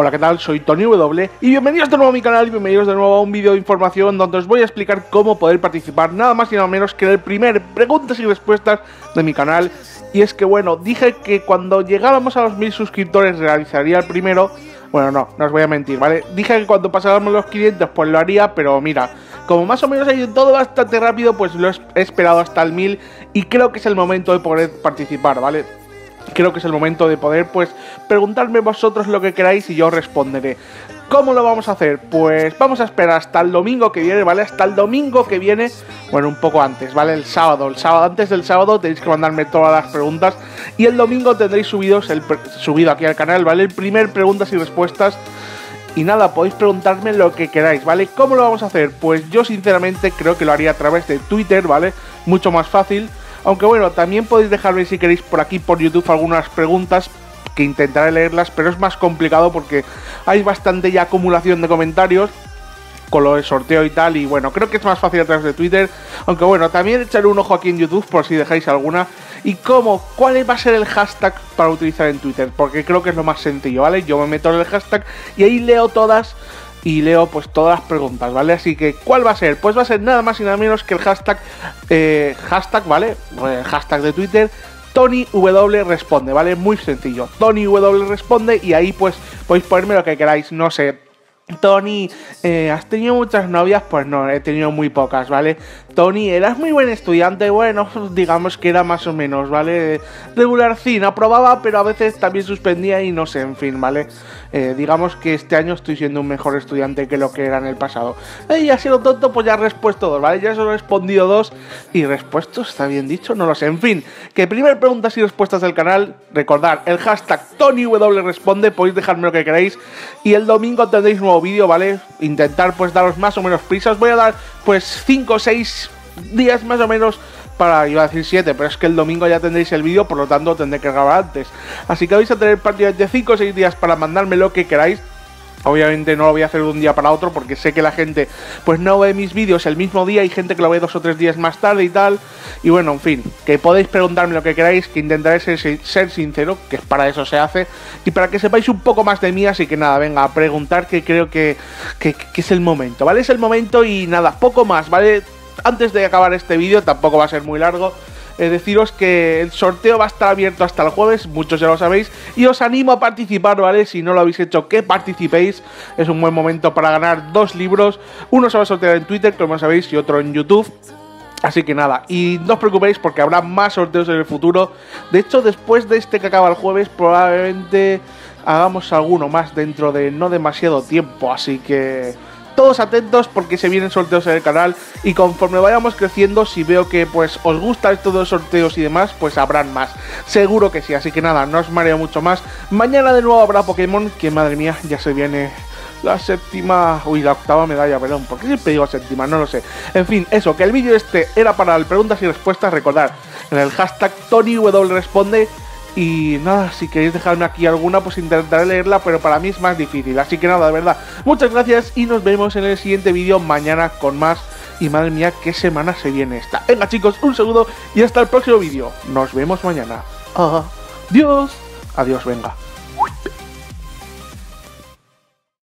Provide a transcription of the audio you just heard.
Hola, ¿qué tal? Soy Tony W y bienvenidos de nuevo a mi canal y bienvenidos de nuevo a un vídeo de información donde os voy a explicar cómo poder participar nada más y nada menos que en el primer preguntas y respuestas de mi canal. Y es que bueno, dije que cuando llegáramos a los mil suscriptores realizaría el primero. Bueno, no, no os voy a mentir, ¿vale? Dije que cuando pasáramos los 500 pues lo haría, pero mira, como más o menos ha ido todo bastante rápido, pues lo he esperado hasta el 1000 y creo que es el momento de poder participar, ¿vale? Creo que es el momento de poder pues preguntarme vosotros lo que queráis y yo responderé. ¿Cómo lo vamos a hacer? Pues vamos a esperar hasta el domingo que viene, ¿vale? Hasta el domingo que viene, bueno, un poco antes, ¿vale? El sábado, el sábado, antes del sábado tenéis que mandarme todas las preguntas y el domingo tendréis subidos el subido aquí al canal, ¿vale? El primer preguntas y respuestas y nada, podéis preguntarme lo que queráis, ¿vale? ¿Cómo lo vamos a hacer? Pues yo sinceramente creo que lo haría a través de Twitter, ¿vale? Mucho más fácil. Aunque bueno, también podéis dejarme si queréis por aquí por YouTube algunas preguntas que intentaré leerlas, pero es más complicado porque hay bastante ya acumulación de comentarios con lo de sorteo y tal. Y bueno, creo que es más fácil a través de Twitter. Aunque bueno, también echaré un ojo aquí en YouTube por si dejáis alguna. Y cómo, cuál va a ser el hashtag para utilizar en Twitter. Porque creo que es lo más sencillo, ¿vale? Yo me meto en el hashtag y ahí leo todas y leo pues todas las preguntas, ¿vale? Así que, ¿cuál va a ser? Pues va a ser nada más y nada menos que el hashtag, eh, hashtag, ¿vale? Hashtag de Twitter, Tony W responde, ¿vale? Muy sencillo. Tony W responde y ahí pues podéis ponerme lo que queráis, no sé, Tony, eh, ¿has tenido muchas novias? Pues no, he tenido muy pocas, ¿vale? Tony, eras muy buen estudiante, bueno, digamos que era más o menos, ¿vale? Regular no aprobaba, pero a veces también suspendía y no sé, en fin, ¿vale? Eh, digamos que este año estoy siendo un mejor estudiante que lo que era en el pasado. Y ha sido tonto, pues ya he respuesto dos, ¿vale? Ya solo he respondido dos y respuesto, ¿está bien dicho? No lo sé. En fin, que primer preguntas y respuestas del canal, recordad, el hashtag TonyW responde, podéis dejarme lo que queráis y el domingo tendréis nuevo vídeo, ¿vale? Intentar pues daros más o menos prisa. Os voy a dar pues 5 o 6 días más o menos para, iba a decir 7, pero es que el domingo ya tendréis el vídeo, por lo tanto tendré que grabar antes. Así que vais a tener de 5 o 6 días para mandarme lo que queráis. Obviamente no lo voy a hacer de un día para otro porque sé que la gente pues no ve mis vídeos el mismo día y gente que lo ve dos o tres días más tarde y tal. Y bueno, en fin, que podéis preguntarme lo que queráis, que intentaré ser, sincero, que para eso se hace, y para que sepáis un poco más de mí, así que nada, venga, a preguntar que creo que, que, que es el momento, ¿vale? Es el momento y nada, poco más, ¿vale? Antes de acabar este vídeo, tampoco va a ser muy largo, eh, deciros que el sorteo va a estar abierto hasta el jueves, muchos ya lo sabéis, y os animo a participar, ¿vale? Si no lo habéis hecho, que participéis, es un buen momento para ganar dos libros, uno se va a sortear en Twitter, como sabéis, y otro en YouTube. Así que nada, y no os preocupéis porque habrá más sorteos en el futuro. De hecho, después de este que acaba el jueves, probablemente hagamos alguno más dentro de no demasiado tiempo. Así que todos atentos porque se vienen sorteos en el canal y conforme vayamos creciendo, si veo que pues os gusta esto de los sorteos y demás, pues habrán más. Seguro que sí, así que nada, no os mareo mucho más. Mañana de nuevo habrá Pokémon, que madre mía, ya se viene la séptima, uy, la octava medalla, perdón, ¿por qué siempre digo séptima? No lo sé. En fin, eso, que el vídeo este era para preguntas y respuestas, recordad, en el hashtag TonyW responde y nada, si queréis dejarme aquí alguna, pues intentaré leerla, pero para mí es más difícil. Así que nada, de verdad, muchas gracias y nos vemos en el siguiente vídeo mañana con más. Y madre mía, qué semana se viene esta. Venga chicos, un saludo y hasta el próximo vídeo. Nos vemos mañana. Adiós. Adiós, venga.